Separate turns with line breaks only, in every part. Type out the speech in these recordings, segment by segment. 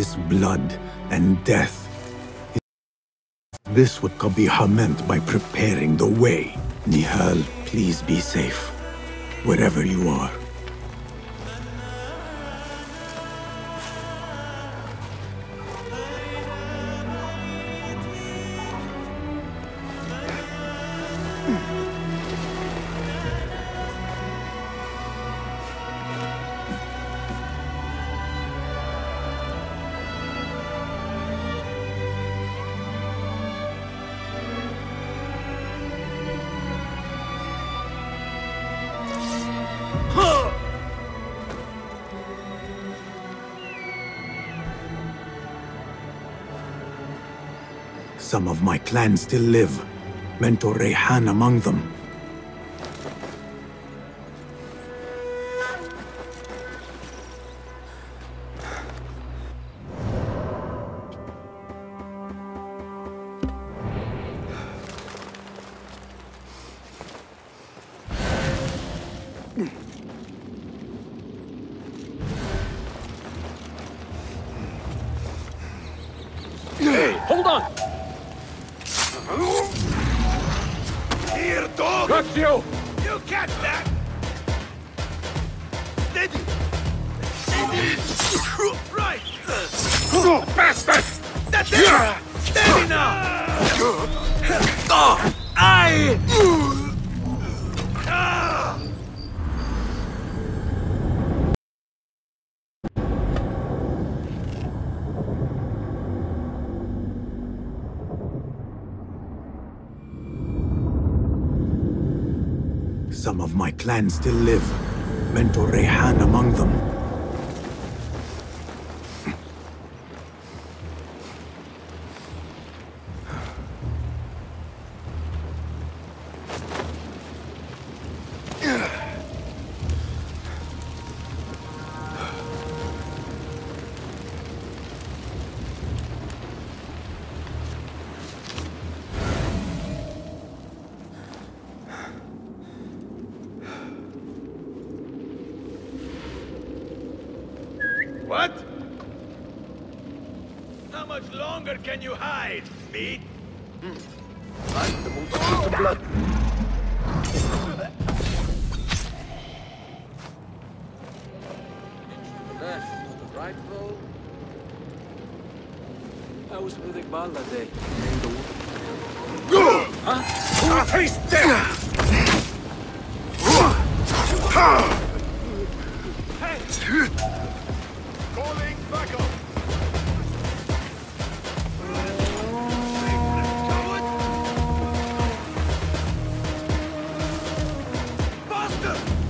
this blood and death. This what Qabiha meant by preparing the way. Nehal, please be safe, wherever you are. Some of my clan still live. Mentor Rayhan among them.
Hold on!
Here, dog!
Got you!
You catch that! Steady! Steady! Right!
Bastard!
That's it! Steady now! Oh, I!
Some of my clan still live. Mentor Rayhan among them.
How much longer can you hide, meat?
Left, right roll. I was with Iqbal that day. In the wood. Huh? Taste death!
Hmm.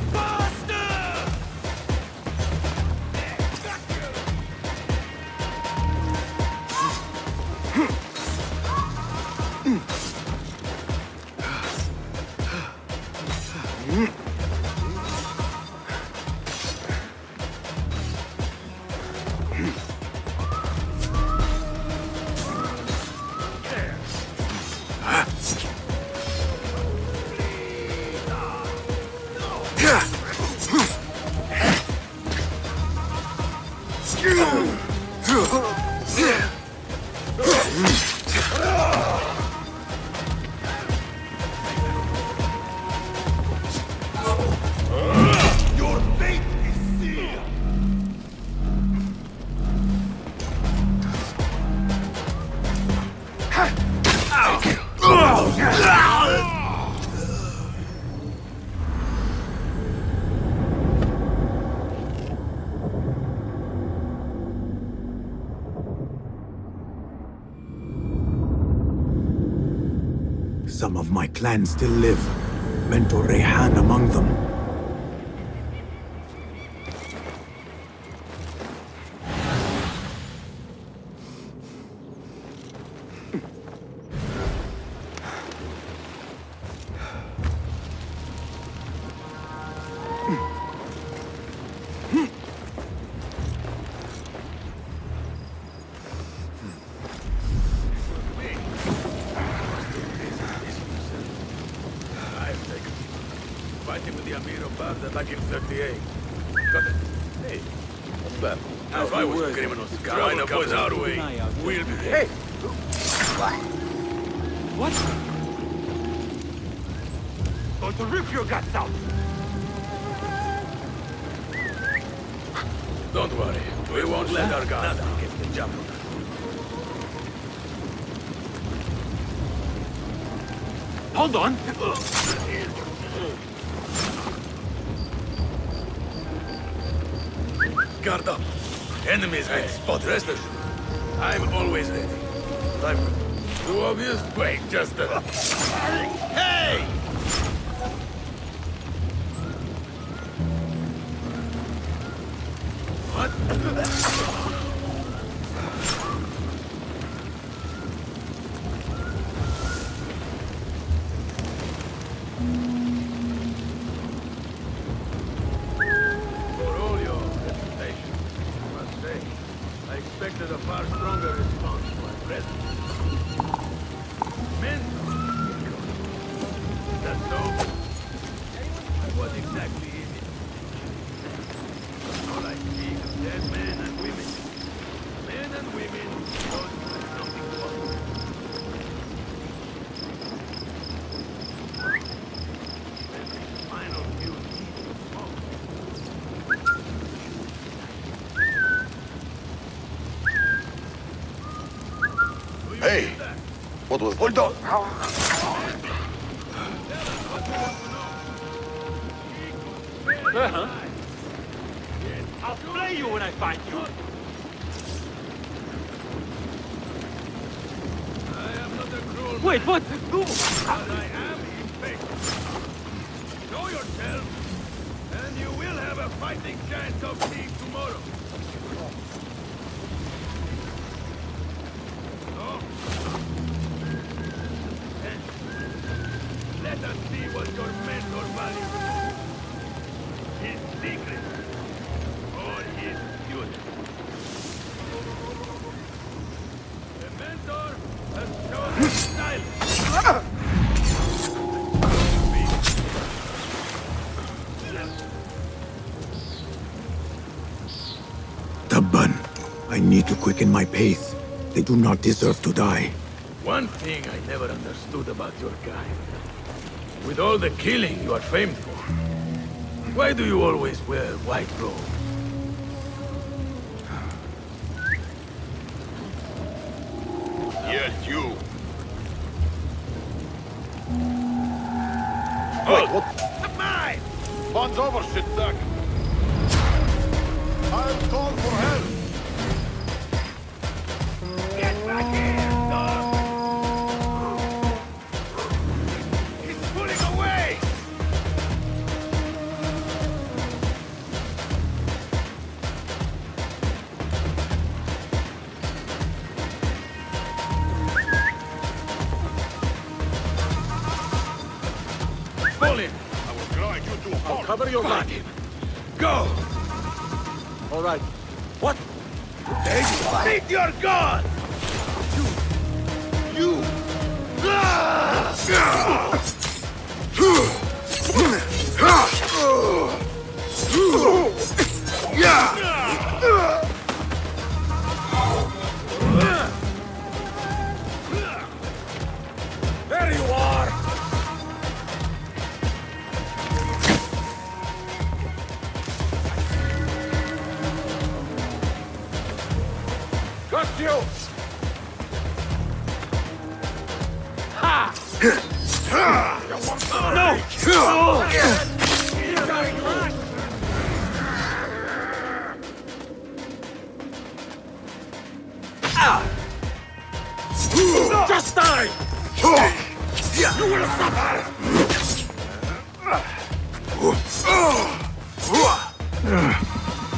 Clan still live. Mentor Rayhan among them.
38. Got it. Hey, not bad. As we were, criminals.
Trouble comes our way. We'll be there.
Hey! What?
Going oh, to rip your guts out.
Don't worry. We won't let our guard down. Get the jump on.
Hold on.
Guard up. Enemies hey. spot. Rest assured. I'm always ready. I'm too obvious? Wait, just a... Hey! Expected a far stronger response to my What
was... Hold on!
Uh-huh.
I'll slay you when I find you.
Am not a cruel
Wait, what? No.
But I am impatient. Show yourself, and you will have a fighting chance of seeing tomorrow. Secret, his beauty. The mentor has.
Tabban, I need to quicken my pace. They do not deserve to die.
One thing I never understood about your kind. With all the killing you are famed for, why do you always wear white robes?
Yes, you.
Wait, what? Mine!
Fun's over, shit sack. I'll call for help.
Get back here,
Cover your back. Go!
All right.
What?
Take your gun!
You!
There No! Just die! You will suffer!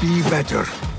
Be better.